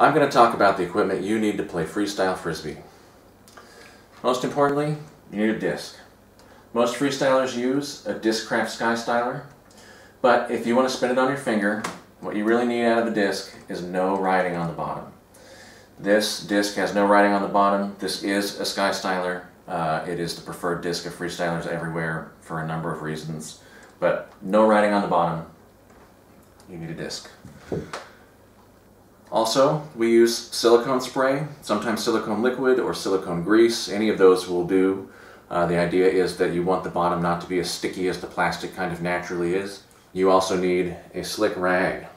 I'm going to talk about the equipment you need to play freestyle frisbee. Most importantly, you need a disc. Most freestylers use a Discraft Sky Styler, but if you want to spin it on your finger, what you really need out of a disc is no writing on the bottom. This disc has no writing on the bottom. This is a Sky Styler. Uh, it is the preferred disc of freestylers everywhere for a number of reasons, but no writing on the bottom. You need a disc. Also, we use silicone spray, sometimes silicone liquid or silicone grease. Any of those will do. Uh, the idea is that you want the bottom not to be as sticky as the plastic kind of naturally is. You also need a slick rag.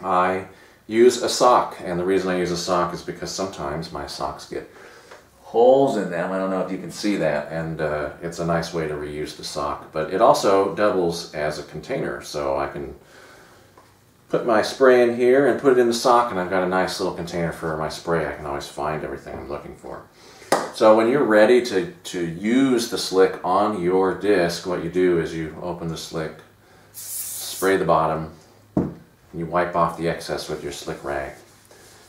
I use a sock, and the reason I use a sock is because sometimes my socks get holes in them. I don't know if you can see that, and uh, it's a nice way to reuse the sock. But it also doubles as a container, so I can put my spray in here and put it in the sock and I've got a nice little container for my spray. I can always find everything I'm looking for. So when you're ready to, to use the slick on your disc, what you do is you open the slick, spray the bottom, and you wipe off the excess with your slick rag.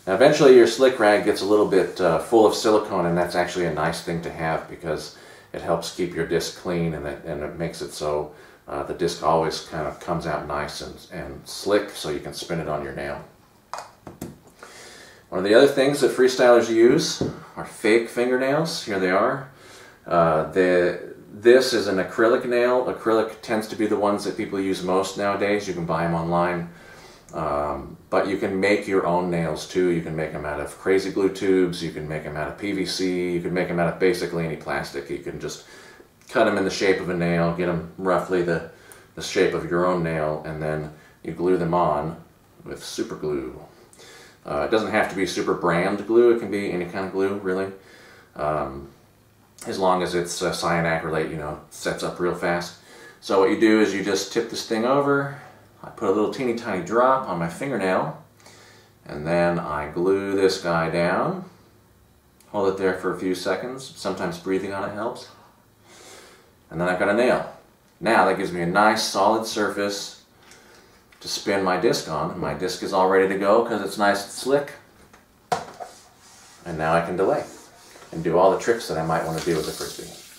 Now eventually your slick rag gets a little bit uh, full of silicone and that's actually a nice thing to have because it helps keep your disc clean and it, and it makes it so uh, the disc always kind of comes out nice and, and slick so you can spin it on your nail. One of the other things that freestylers use are fake fingernails. Here they are. Uh, the, this is an acrylic nail. Acrylic tends to be the ones that people use most nowadays. You can buy them online. Um, but you can make your own nails too. You can make them out of crazy glue tubes. You can make them out of PVC. You can make them out of basically any plastic. You can just cut them in the shape of a nail, get them roughly the, the shape of your own nail, and then you glue them on with super glue. Uh, it doesn't have to be super brand glue, it can be any kind of glue, really. Um, as long as it's uh, cyanoacrylate, you know, sets up real fast. So what you do is you just tip this thing over, I put a little teeny tiny drop on my fingernail, and then I glue this guy down, hold it there for a few seconds, sometimes breathing on it helps, and then I've got a nail. Now that gives me a nice solid surface to spin my disc on. My disc is all ready to go because it's nice and slick. And now I can delay and do all the tricks that I might want to do with the Frisbee.